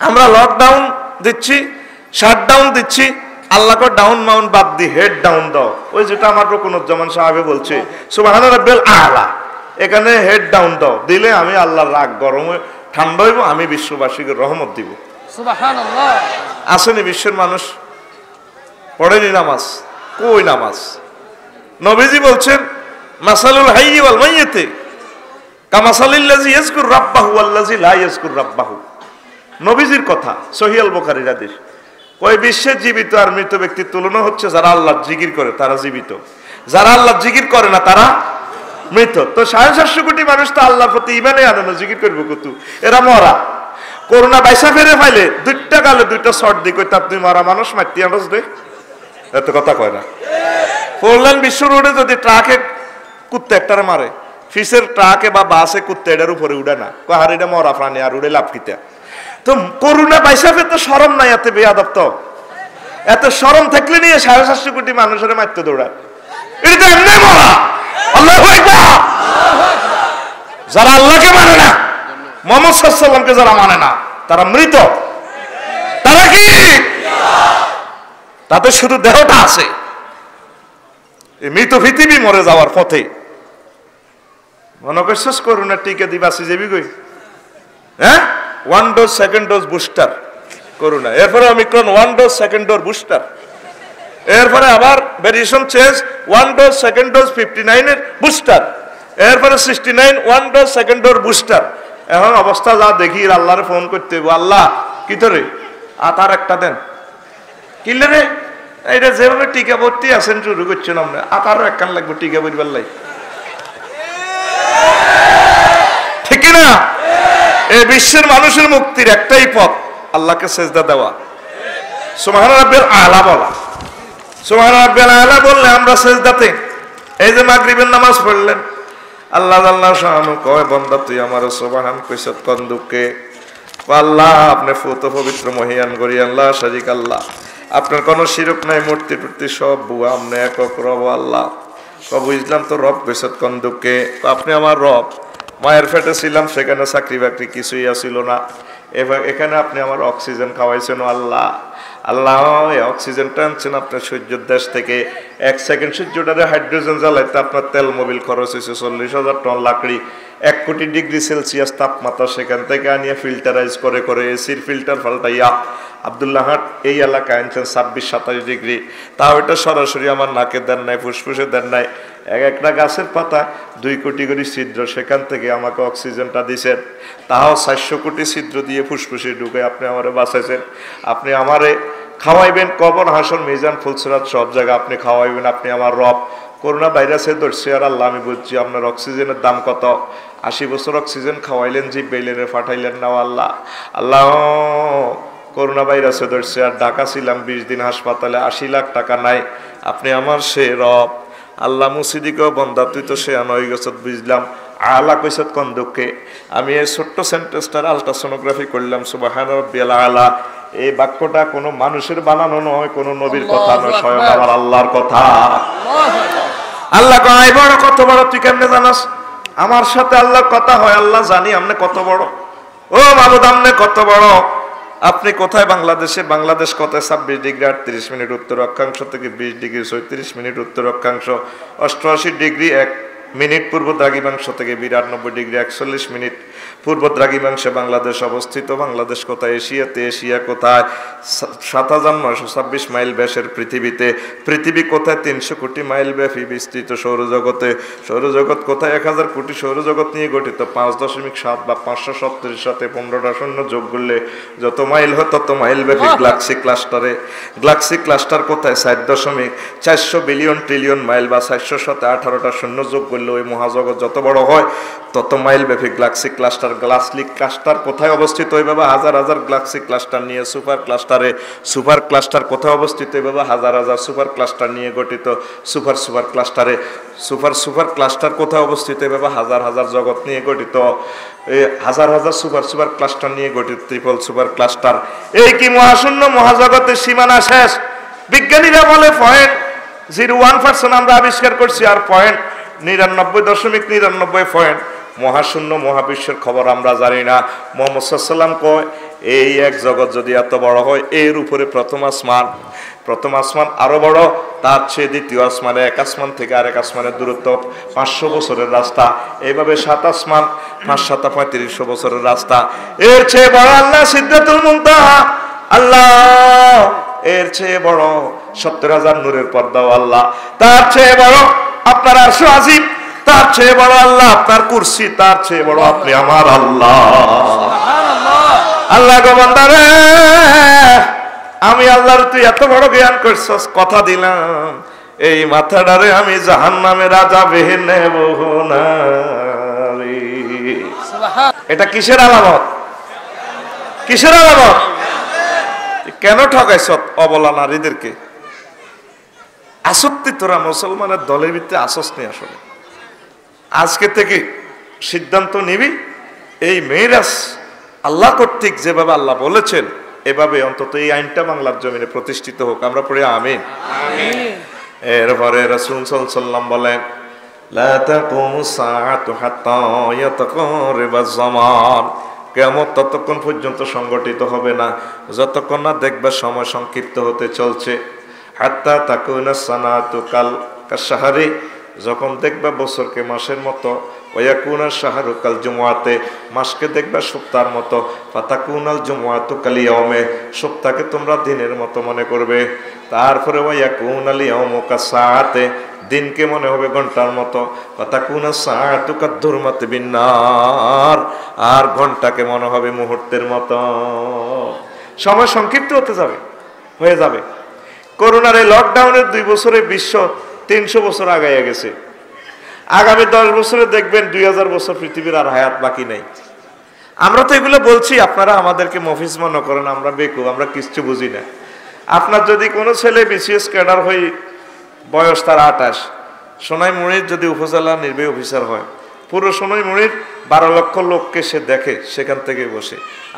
আমরা লকডাউন দিচ্ছি শাটডাউন দিচ্ছি আল্লাহকে ডাউন মাউন্ট বাদ দি হেড ডাউন দাও। ওই যেটা আমার রকুনুজ্জামান সাহেবে বলছে সুবহান রাব্বিল আলা এখানে হেড ডাউন দাও। দিলে আমি আল্লাহর রাগ গরম ঠান্ডা হইব আমি বিশ্ববাসীকে রহমত দিব। আসেনি বিশ্বের মানুষ পড়েনি নামাজ কই নামাজ? নবীজি বলছেন মাসালুল হাইয়ি ওয়াল মাইয়িতে কামাসালিল্লাজি ইয়াজকুর রাব্বাহু ওয়াল্লাজি লা ইয়াজকুর রাব্বাহু। নবীজির কথা সহিয়াল বুখারীর হাদিস। ওই বিশ্বের জীবিত আর মৃত ব্যক্তির তুলনা হচ্ছে যারা আল্লাহ জিগির করে, তারা জীবিত। যারা আল্লাহ জিগির করে না, তারা মৃত। তো সাড়ে চারশো কোটি মানুষ তো আল্লাহর প্রতি ইমানে আনে না জিকির করব কত? এরা মরা। করোনা বাইসা ফেরে ফাইলে দুইটা গালে দুইটা শর্ট দি কইতা তুই মরা মানুষ, মারতি আনস দে। এত কথা কয় না। ফোরলেন বিশ্ব রোডে যদি ট্রাকে কুত্তে একটারে মারে, ফিসের ট্রাকে বা বাসে কুত্তে এটার উপরে উড়ে না। কাহার এটা মরা প্রাণী, আর উড়ে লাভ কিতা? তো করুণা পাইসাফে তো সরম নাই, এত বেয়াদব তো। এত সরম থাকলে নিয়ে সাড়ে সাতশো কোটি মানুষের মারতে দৌড়ায়। এটা তো এমনি মরা আল্লাহ যারা আল্লাহকে মানে না, মোহাম্মদ সাল্লামকে যারা মানে না, তারা মৃত। তারা কি? তাদের শুধু দেহটা আছে। মৃত পৃথিবী মরে যাওয়ার পথে। মনে করছিস করুণা টিকে দিবাসি যাবি কই? হ্যাঁ? One dose second dose booster corona এরপরে Omicron one dose second dose booster এরপরে আবার variation change one dose second dose fifty নাইনের বুস্টার এরপরে sixty nine one dose second dose booster এখন অবস্থা যা দেখি আল্লাহরে ফোন করতে আল্লাহ, কি তোরে? আতার একটা দেন। কিনলে রে? এটা যেভাবে টিকা ভর্তি আছেন, শুরু করছেন আমরা আতারও একখান লাগবে, টিকা বলবার লাই। ঠিক না এই বিশ্বের মানুষের মুক্তির একটাই পথ, আল্লাহকে সেজদা দেওয়া। সুমাহান রাব্বের আলা বলা। সুমাহান রাব্বের আলা বললে আমরা সেজদাতে, এই যে মাগরিবের নামাজ পড়লেন, আল্লাহ আল্লাহ শাহানু কয়, বন্দা, তুই আমার সুবহান কইছত কোন দুঃখে আল্লাহ, আপনি ফুত পবিত্র মহিয়ান করি আল্লাহ সাজিক আল্লাহ। আপনার কোনো শিরক নাই, মূর্তি টুর্তি সব বুয়া, আপনি একক রব আল্লাহ। কব বুঝলাম তো রব কইছত কোন দুঃখে আপনি আমার রব। মায়ের ফেটে ছিলাম, সেখানে চাকরি বাকরি কিছুই আসিল না। এবার এখানে আপনি আমার অক্সিজেন খাওয়াইছেন, আল্লাহ। আল্লাহ, এই অক্সিজেনটা আনছেন আপনার সূর্যের দেশ থেকে। এক সেকেন্ড সূর্যটারে হাইড্রোজেন জ্বালাইতে আপনার তেল মোবিল খরচ হয়েছে চল্লিশ হাজার টন লাকড়ি। এক কোটি ডিগ্রি সেলসিয়াস তাপমাত্রা সেখান থেকে আনিয়ে ফিল্টারাইজ করে করে এসির ফিল্টার পাল্টাইয়া আবদুল্লাহ হাট, এই এলাকায় আনছেন ছাব্বিশ সাতাশ ডিগ্রি। তাও এটা সরাসরি আমার নাকে দেন নাই, ফুসফুসে দেন নাই। এক একটা গাছের পাতা দুই কোটি করে ছিদ্র, সেখান থেকে আমাকে অক্সিজেনটা দিছেন। তাও চারশো কোটি ছিদ্র দিয়ে ফুসফুসে ঢুকে আপনি আমারে বাঁচাইছেন। আপনি আমারে খাওয়াইবেন কবর, হাসন, মিজান, ফুলসরাত, সব জায়গায় আপনি খাওয়াইবেন, আপনি আমার রব। করোনা ভাইরাসে ধরছে, আর আল্লাহ, আমি বলছি, আপনার অক্সিজেনের দাম কত? আশি বছর অক্সিজেন খাওয়াইলেন জিপ বেইলেনে পাঠাইলেন না, আল্লাহ। আল্লাহ করোনা ভাইরাসে ধরছে আর ঢাকা ছিলাম বিশ দিন হাসপাতালে আশি লাখ টাকা নাই। আপনি আমার সে রব আল্লাহ মুসিদিকেও বন্দা তুই তো সে নয় গছত বুঝলাম। আলা কইসত কোন দুঃখে? আমি এই ছোট্ট সেন্টেন্সটার আলট্রাসোনোগ্রাফি করলাম সুবাহান রব্বিয়াল আলা। এই বাক্যটা কোনো মানুষের বানানো নয় কোনো নবীর কথা নয় স্বয়ং আমার আল্লাহর কথা। আল্লাহ কয় বড় কত বড় তুই কেমনে জানাস? আমার সাথে আল্লাহর কথা হয় আল্লাহ জানি আমনে কত বড়। ও মাবুদ আমনে কত বড়? আপনি কোথায় বাংলাদেশে? বাংলাদেশ কোথায়? ছাব্বিশ ডিগ্রি আটত্রিশ মিনিট উত্তর অক্ষাংশ থেকে বিশ ডিগ্রি ছয়ত্রিশ মিনিট উত্তর অক্ষাংশ। অষ্টআশি ডিগ্রি এক মিনিট পূর্ব দ্রাঘিমাংশ থেকে বিরানব্বই ডিগ্রি একচল্লিশ মিনিট পূর্ব দ্রাঘিমাংশে বাংলাদেশ অবস্থিত। বাংলাদেশ কোথায়? এশিয়াতে। এশিয়া কোথায়? সাত হাজার নয়শো ছাব্বিশ মাইল ব্যাসের পৃথিবীতে। পৃথিবী কোথায়? তিনশো কোটি মাইল ব্যাপী বিস্তৃত সৌরজগতে। সৌরজগৎ কোথায়? এক হাজার কোটি সৌরজগৎ নিয়ে গঠিত। পাঁচ দশমিক সাত বা পাঁচশো সত্তরের সাথে পনেরোটা শূন্য যোগ করলে যত মাইল হয় তত মাইল ব্যাপী গ্লাক্সি ক্লাস্টারে। গ্লাক্সি ক্লাস্টার কোথায়? ষাট দশমিক চারশো বিলিয়ন ট্রিলিয়ন মাইল বা চারশো সাথে আঠারোটা শূন্য যোগ করলে ওই মহাজগৎ যত বড় হয়, তত মাইল ব্যাপী গ্লাক্সি ক্লাস্টার গ্লাসলিক ক্লাস্টার কোথায় অবস্থিত বাবা? হাজার হাজার গ্লাক্সি ক্লাস্টার নিয়ে সুপার ক্লাস্টারে, সুপার ক্লাস্টার কোথায় অবস্থিত বাবা? হাজার হাজার সুপার ক্লাস্টার নিয়ে গঠিত সুপার সুপার ক্লাস্টারে, সুপার সুপার ক্লাস্টার কোথায় অবস্থিত বাবা? হাজার হাজার জগৎ নিয়ে গঠিত এই হাজার হাজার সুপার সুপার ক্লাস্টার নিয়ে গঠিত ত্রিপল সুপার ক্লাস্টার। এই কি মহাশূন্য? মহাজগতের সীমানা শেষ। বিজ্ঞানীরা বলে, পয়েন্ট জিরো ওয়ান পার্সেন্ট আমরা আবিষ্কার করছি, আর পয়েন্ট নিরানব্বই দশমিক নিরানব্বই পয়েন্ট মহাশূন্য মহাবিশ্বের খবর আমরা জানি না। মোহাম্মদ সাল্লাম কয়, এই এক জগৎ যদি এত বড় হয়, এর উপরে প্রথম আসমান প্রথম আসমান আরও বড়, তার চেয়ে দ্বিতীয় আসমানে এক আসমান থেকে আরেক আসমানের দূরত্ব পাঁচশো বছরের রাস্তা। এইভাবে সাত আসমান, পাঁচ সাত পঁয়ত্রিশশো বছরের রাস্তা। এর চেয়ে বড় আল্লাহ সিদ্ধাতুল মুনতাহা। আল্লাহ, এর চেয়ে বড় সত্তর হাজার নূরের পর্দাও আল্লাহ। তার চেয়ে বড় আপনার আরশো আজিম, তার চেয়ে বড় আল্লাহ আপনার কুরসি, তার চেয়ে বড় আপনি আমার আল্লাহ। আল্লাহ গোবন্দারে আমি আল্লাহর তুই এত বড় জ্ঞান করছস, কথা দিলাম। এই মাথাটারে আমি জাহান নামে রাজা বেহে নেব না এটা কিসের আলামত? কিসের আলামত? কেন ঠকাইছ অবলা নারীদেরকে? আসক্তি তোরা মুসলমানের দলের ভিত্তি আসস নেই আসলে। আজকে থেকে সিদ্ধান্ত নিবি এই মেয়েরাস আল্লাহ কর্তৃক যেভাবে আল্লাহ বলেছেন এভাবে অন্তত এই আইনটা বাংলার জমিনে প্রতিষ্ঠিত হোক। আমরা পড়ে আমিন। এরপরে রসুল সাল্লাম বলেন কেমন ততক্ষণ পর্যন্ত সংগঠিত হবে না। যতক্ষণ না দেখবে সময় সংক্ষিপ্ত হতে চলছে। হাত্তা তাকুনা সানাতু কাল কাশাহারি যখন দেখবা বছরকে মাসের মতো ওয়াকুনাল শাহরুকাল জুমুয়াতে, মাসকে দেখবা সপ্তাহের মতো ফাতাকুনাল জুমুয়াতু কালিয়ামে সপ্তাহকে তোমরা দিনের মতো মনে করবে। তারপরে ওয়াকুনাল ইয়ামুকা সাআতে, দিনকে মনে হবে ঘণ্টার মতো, ফাতাকুনা সাআতু কাদ্দুরমাতে বিন্নার আর ঘন্টাকে মনে হবে মুহূর্তের মতো। সময় সংক্ষিপ্ত হতে যাবে, হয়ে যাবে। করোনার এই লকডাউনের দুই বছরে বিশ্ব তিনশো বছর আগাইয়া গেছে। আগামী দশ বছরে দেখবেন দুই হাজার বছর পৃথিবীর আর হায়াত বাকি নেই। আমরা তো এগুলো বলছি, আপনারা আমাদেরকে মফিস মনে করেন, আমরা বেকু আমরা কিচ্ছু বুঝি না। আপনার যদি কোনো ছেলে বিসিএস ক্যাডার হয়ে বয়স তার আঠাশ। সোনাই মুড়ির যদি উপজেলা নির্বাহী অফিসার হয়, পুরো সোনাই মুড়ির বারো লক্ষ লোককে সে দেখে, সেখান থেকে বসে।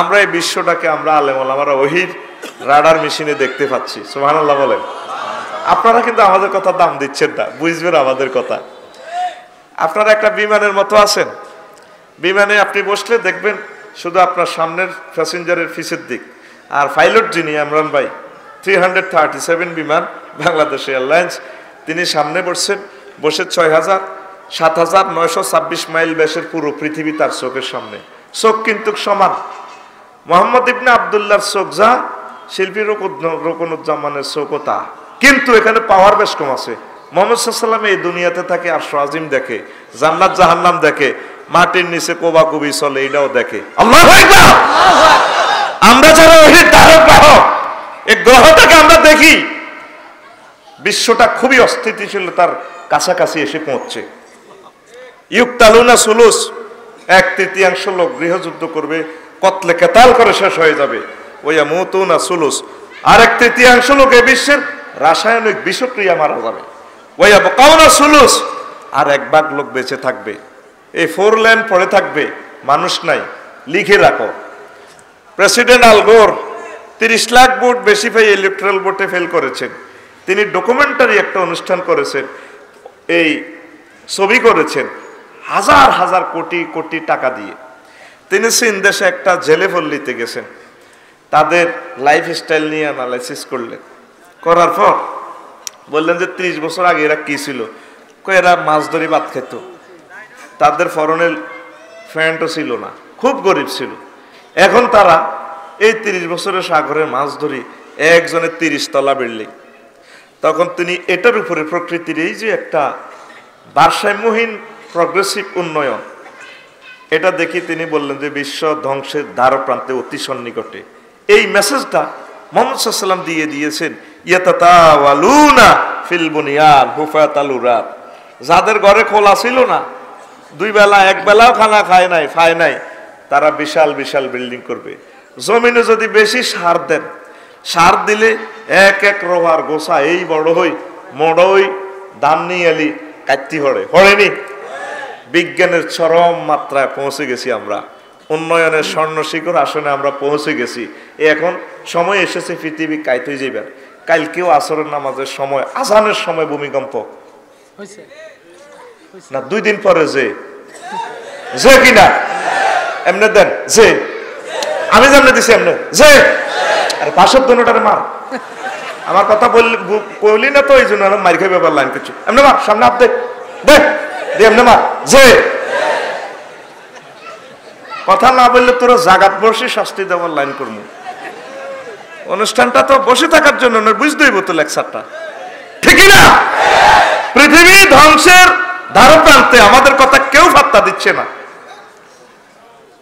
আমরা এই বিশ্বটাকে আমরা আলেমল আমরা ওহির রাডার মেশিনে দেখতে পাচ্ছি সোহানাল্লাহ বলেন। আপনারা কিন্তু আমাদের কথা দাম দিচ্ছেন না, বুঝবেন আমাদের কথা। আপনারা একটা বিমানের মতো আছেন। বিমানে আপনি বসলে দেখবেন শুধু আপনার সামনের প্যাসেঞ্জারের ফিসের দিক। আর পাইলট যিনি, ইমরান ভাই থ্রি হান্ড্রেড থার্টি সেভেন বিমান, বাংলাদেশ এয়ারলাইন্স, তিনি সামনে বসছেন, বসে ছয় হাজার, সাত হাজার নয়শো ছাব্বিশ মাইল ব্যাসের পুরো পৃথিবী তার চোখের সামনে। চোখ কিন্তু সমান। মোহাম্মদ ইবনে আবদুল্লাহর চোখ যা শিল্পী রোকনুজ্জামানের চোখও তা কিন্তু এখানে পাওয়ার বেশ কম আছে। মোহাম্মদ সাল্লাম এই দুনিয়াতে থাকে আর আজিম দেখে, জান্নাত জাহান্নাম দেখে, মাটির নিচে কোবা কুবি চলে এটাও দেখে। আমরা যারা গ্রহ এই গ্রহটাকে আমরা দেখি, বিশ্বটা খুবই অস্থিতিশীল, তার কাছাকাছি এসে পৌঁছছে। ইউক্তালুনা সুলুস, এক তৃতীয়াংশ লোক গৃহযুদ্ধ করবে, কতলে কেতাল করে শেষ হয়ে যাবে। ওইয়া মতুনা সুলুস। আর এক তৃতীয়াংশ লোক এ বিশ্বের রাসায়নিক বিষক্রিয়া মারা যাবে। ওইয়া কাউনা সুলুস। আর এক ভাগ লোক বেঁচে থাকবে। এই ফোর লেন পড়ে থাকবে। মানুষ নাই। লিখে রাখো। প্রেসিডেন্ট আলগোর তিরিশ লাখ ভোট বেশি পেয়ে ইলেকট্রাল ভোটে ফেল করেছেন। তিনি ডকুমেন্টারি একটা অনুষ্ঠান করেছেন। এই ছবি করেছেন। হাজার হাজার কোটি কোটি টাকা দিয়ে। তিনি চীন দেশে একটা জেলে পল্লীতে গেছেন। তাদের লাইফ স্টাইল নিয়ে অ্যানালাইসিস করলেন। করার পর বললেন যে, ত্রিশ বছর আগে এরা কী ছিল? এরা মাছ ধরি ভাত খেত। তাদের ফরনের ফ্যান্টও ছিল না, খুব গরিব ছিল। এখন তারা এই তিরিশ বছরের সাগরের মাছ ধরি একজনের তিরিশ তলা বিল্ডিং। তখন তিনি এটার উপরে প্রকৃতির এই যে একটা ভারসাম্যহীন প্রগ্রেসিভ উন্নয়ন, এটা দেখি তিনি বললেন যে, বিশ্ব ধ্বংসের দ্বার প্রান্তে অতি সন্নিকটে এই মেসেজটা মোহাম্মদ সাল্লাম দিয়ে দিয়েছেন, ইয়াতাতাওয়ালুনা ফিল বুনিয়ান হুফাতালুরাত যাদের ঘরে খোলা ছিল না, দুই বেলা, এক বেলাও খানা খায় নাই খায় নাই, তারা বিশাল বিশাল বিল্ডিং করবে। জমিনে যদি বেশি সার দেন, সার দিলে এক এক রোহার গোসা এই বড় হই মড়ই দান নিয়ে এলি কাটতি হড়ে। হড়েনি? বিজ্ঞানের চরম মাত্রায় পৌঁছে গেছি আমরা। উন্নয়নের স্বর্ণ শিখর আসনে আমরা পৌঁছে গেছি। এখন সময় এসেছে পৃথিবী কাইতে যাইবার কালকেও আসরের নামাজের সময় আজানের সময় ভূমিকম্প। না দুই দিন পরে যে। যে কিনা? এমনি দেন যে। আমি জানলে দিছি এমনি। যে। আরে পাশের দোনোটারে মার। আমার কথা বললি বললি না তো এই জন্য মার খাই ব্যাপার লাইন কিছু এমনি মার সামনে আপ দেখ দে দে এমনি মার। যে। কথা না বললে তোরা জাগাত বসে শাস্তি দেওয়ার লাইন করব অনুষ্ঠানটা তো বসে থাকার জন্য নয়, বুঝতেই তো লেকচারটা। ঠিকই না? পৃথিবী ধ্বংসের ধারপ্রান্তে আমাদের কথা কেউ ফাত্তা দিচ্ছে না।